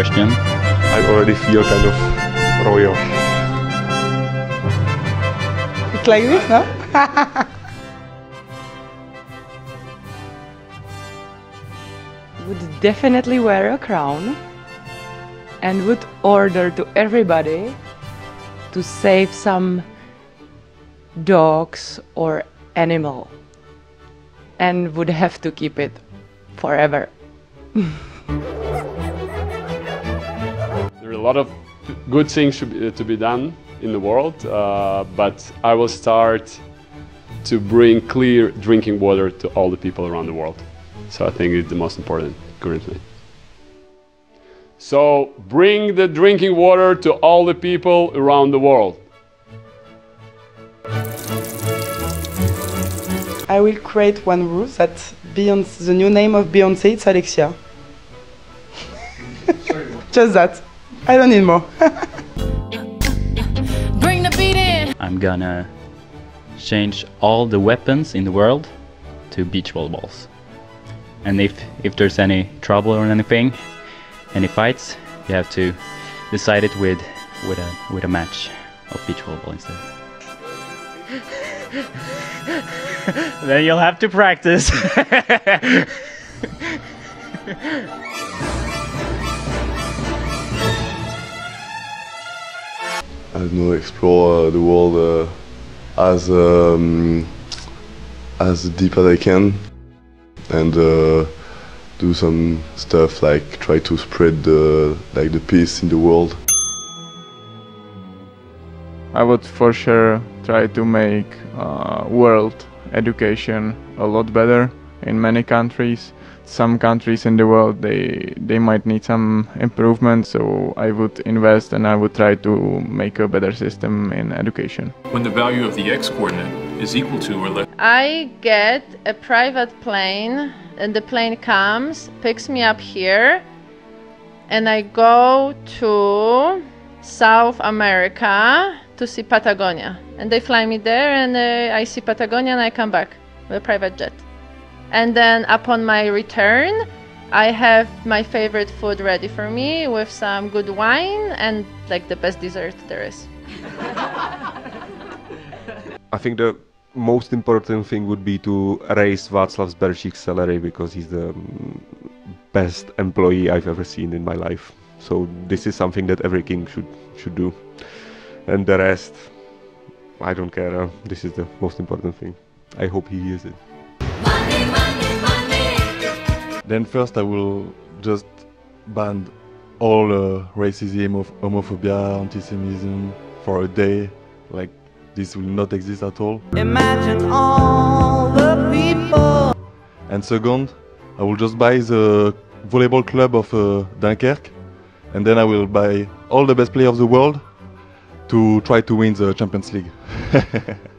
question. I already feel kind of royal. It's like this, no? would definitely wear a crown and would order to everybody to save some dogs or animal and would have to keep it forever. there are a lot of good things to be, to be done in the world, uh, but I will start to bring clear drinking water to all the people around the world. So I think it's the most important currently. So bring the drinking water to all the people around the world. I will create one rule that Beyonce, the new name of Beyonce is Alexia. Just that. I don't need more. Bring the beat in. I'm gonna change all the weapons in the world to beach volleyballs. And if, if there's any trouble or anything, any fights, you have to decide it with, with, a, with a match of beach volleyball instead. then you'll have to practice. I don't know, explore the world uh, as um, as deep as I can, and uh, do some stuff like try to spread the like the peace in the world. I would for sure try to make uh, world education a lot better in many countries. Some countries in the world they they might need some improvement, so I would invest and I would try to make a better system in education. When the value of the x coordinate is equal to or less. I get a private plane and the plane comes, picks me up here, and I go to South America to see Patagonia. And they fly me there, and uh, I see Patagonia, and I come back with a private jet. And then upon my return, I have my favorite food ready for me with some good wine and like the best dessert there is. I think the most important thing would be to raise Václav Zberčík's salary because he's the mm, best employee I've ever seen in my life. So this is something that every king should should do. And the rest, I don't care. Uh, this is the most important thing. I hope he hears it. Then first I will just ban all uh, racism, homophobia, anti-Semitism for a day. Like this will not exist at all. Imagine all the people. And second, I will just buy the volleyball club of uh, Dunkerque, and then I will buy all the best players of the world to try to win the Champions League.